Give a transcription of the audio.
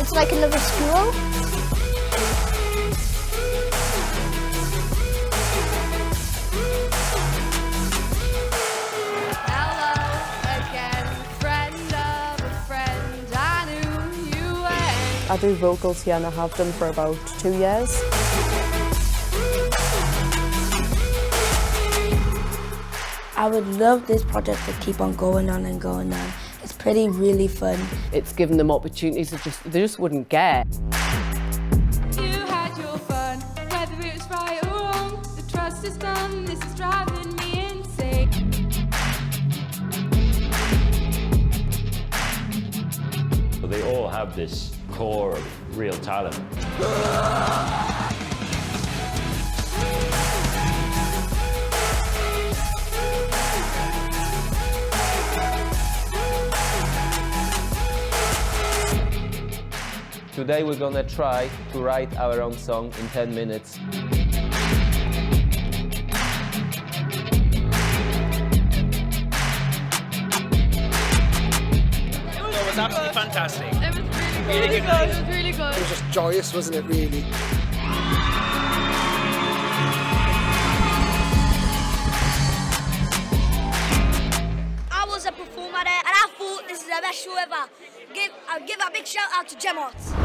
It's like another school? I do vocals here and I have done for about two years. I would love this project to keep on going on and going on. It's pretty really fun. It's given them opportunities that just they just wouldn't get. You had your fun, whether it was right or wrong. The trust is gone, this is driving me insane. So they all have this core of real talent. Today we're gonna try to write our own song in 10 minutes. It was absolutely fantastic. It was really Really good. good night. It was really good. It was just joyous, wasn't it, really? I was a performer there and I thought this is the best show ever. Give, I'll give a big shout out to GemArts.